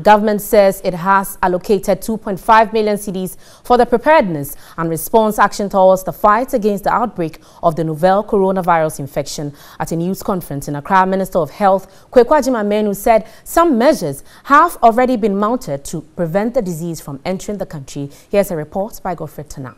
Government says it has allocated 2.5 million cedis for the preparedness and response action towards the fight against the outbreak of the novel coronavirus infection. At a news conference in Accra, Minister of Health Kwaku Agyeman-Manu said some measures have already been mounted to prevent the disease from entering the country. Here's a report by Godfrey Tanam.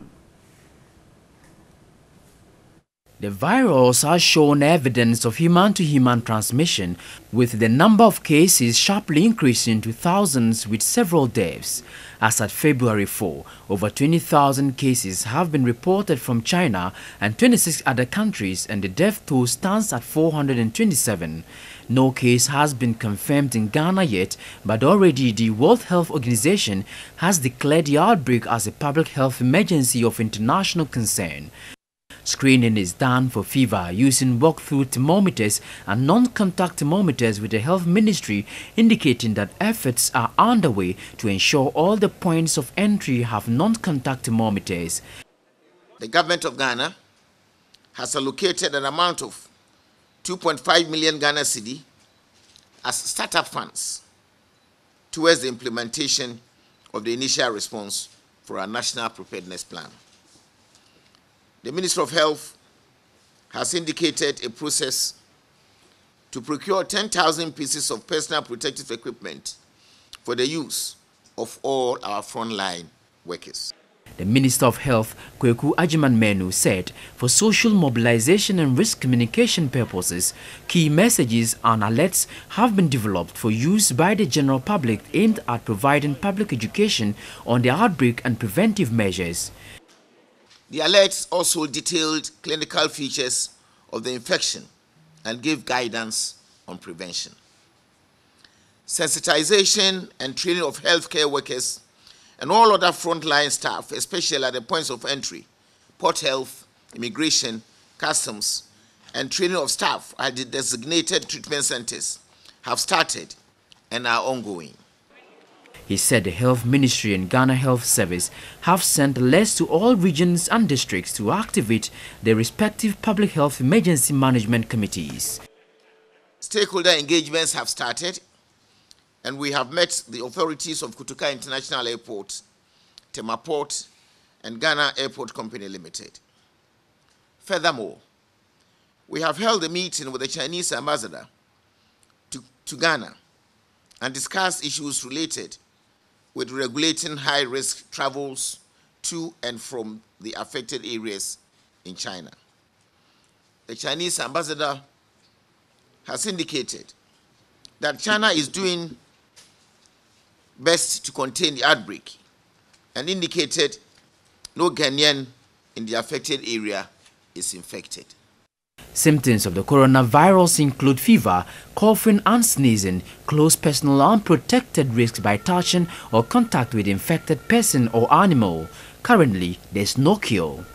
The virus has shown evidence of human-to-human -human transmission, with the number of cases sharply increasing to thousands with several deaths. As at February 4, over 20,000 cases have been reported from China and 26 other countries and the death toll stands at 427. No case has been confirmed in Ghana yet, but already the World Health Organization has declared the outbreak as a public health emergency of international concern. Screening is done for fever using walk-through thermometers and non-contact thermometers with the Health Ministry indicating that efforts are underway to ensure all the points of entry have non-contact thermometers. The government of Ghana has allocated an amount of 2.5 million Ghana cedi as startup funds towards the implementation of the initial response for our national preparedness plan. The Minister of Health has indicated a process to procure 10,000 pieces of personal protective equipment for the use of all our frontline workers. The Minister of Health, Kwaku Agyeman-Manu, said for social mobilization and risk communication purposes, key messages and alerts have been developed for use by the general public aimed at providing public education on the outbreak and preventive measures. The alerts also detailed clinical features of the infection and gave guidance on prevention. Sensitization and training of healthcare workers and all other frontline staff, especially at the points of entry, port health, immigration, customs, and training of staff at the designated treatment centers have started and are ongoing. He said the Health Ministry and Ghana Health Service have sent letters to all regions and districts to activate their respective public health emergency management committees. Stakeholder engagements have started and we have met the authorities of Kotoka International Airport, Tema Port, and Ghana Airport Company Limited. Furthermore, we have held a meeting with the Chinese ambassador to, to Ghana and discussed issues related with regulating high-risk travels to and from the affected areas in China. The Chinese ambassador has indicated that China is doing best to contain the outbreak and indicated no Ghanaian in the affected area is infected. Symptoms of the coronavirus include fever, coughing and sneezing, close personal unprotected risks by touching or contact with infected person or animal. Currently, there's no cure.